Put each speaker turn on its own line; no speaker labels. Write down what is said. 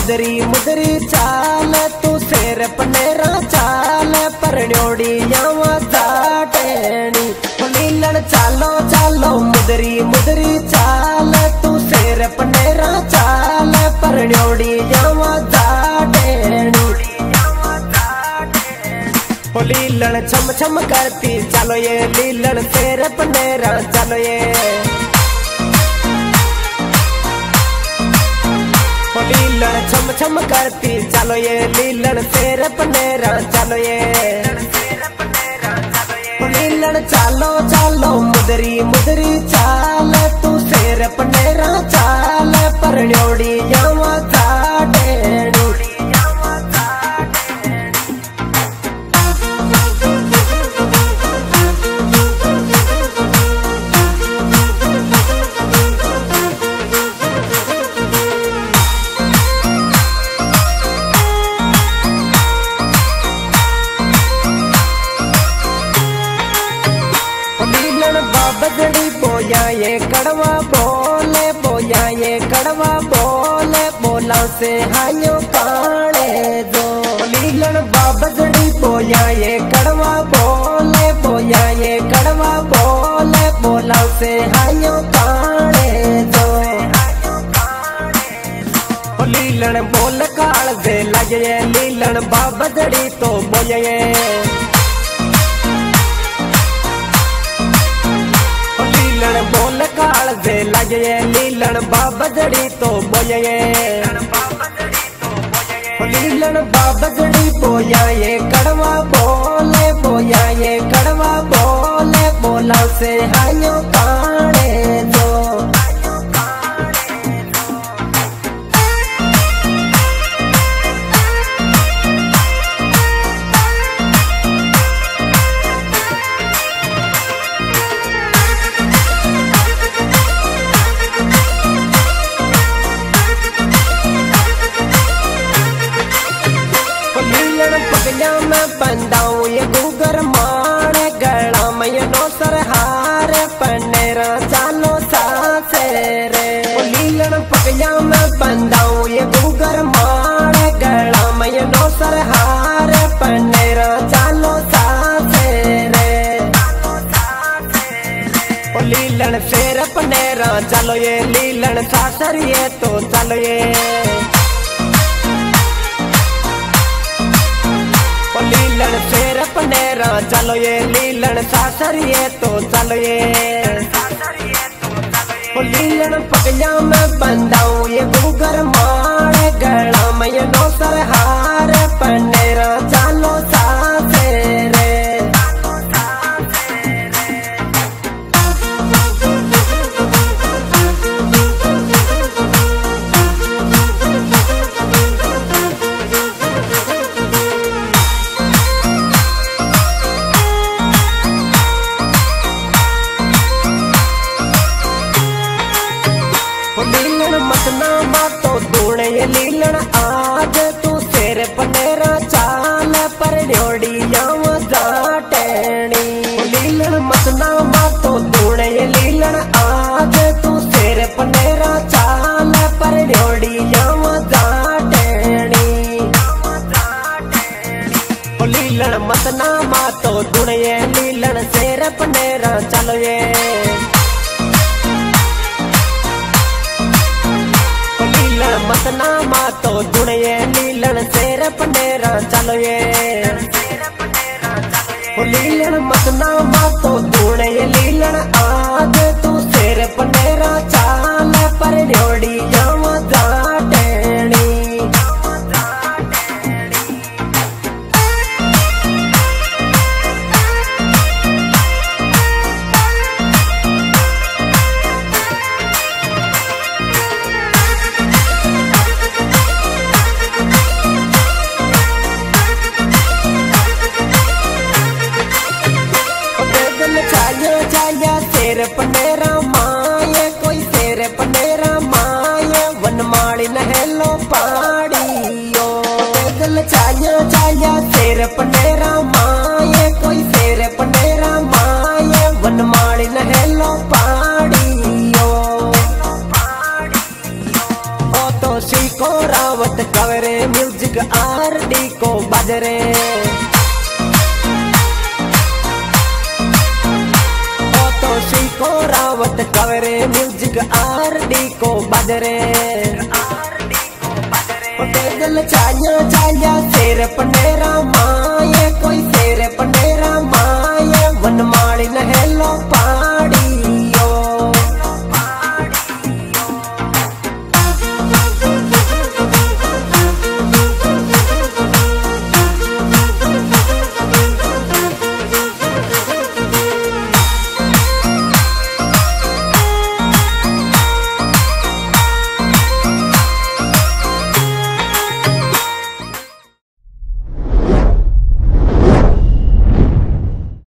मुदरी मुदरी चाल, तू शेर पनेरा चाल परण्योड़ी यावा जाटेणी चालो चालो, मुदरी मुदरी चाल, तू शेर पनेरा चाल परण्योड़ी यावा छम छम करती, चलो ये लीलन शेर पनेरा, चलो ये। लीलन, छम छम करती, चलो ये लीलन तेरे पनेरा चलो ये। लीलन, चालो चालो, मुदरी मुदरी, चाल, तू सेर पनेरा चाल परण्योड़ी यावा बाबजड़ी बोया ये कड़वा बोले, बोया ये कड़वा बोले, बोला से हायो काणे दो। लीलन बाबजड़ी बोया ये कड़वा बोले, बोया ये कड़वा बोले, बोला से हायो काणे दो। लीलन बोल काल दे लगे, लीलन बाबजड़ी तो बोये ओ लीलन बोल काल दे लगे लीलन बाबजड़ी तो बोये ओ लीलन बाबजड़ी बोया कड़वा बोले बोया कड़वा बोले बोला से हायो काणे बंदाऊ ये गुगर माण गला में नो सरहार पनेरा चालो सासे रे लीलन पगलिया में बंदाऊ ये गुगर माण गला में नो सरहार पनेरा चालो सासे लीलन शेर पनेरा चलो ये लीलन सासर ये तो चलो ये लीलन शेर पनेरा चलो ये लीलन, सासरिए तो चलो ये। लीलन पकड़ा मैं बंदाऊ ये गुगर मार गला, मैं नौसर नो ये लीलन आज तू शेर पनेरा चाल पर ड्योड़ी याव लीलन मतना मातो दूणे ये लीलन आज तू शेर पनेरा चाल पर ड्योड़ी याव लीलन मतना मातो दूणे ये लीलन शेर पनेरा चलो ये। मतना मातो जुड़े लीलन शेर पनेरा चलो ये। शेर पनेरा माए, कोई शेर पनेरा माए, वनमाली नहेलो पाड़ियो। बेगन चाया चाया शेर पनेरा माए। रावत कवरे म्यूज़िक आर डी को बजरे दिल छाया छाया सिर पनेरा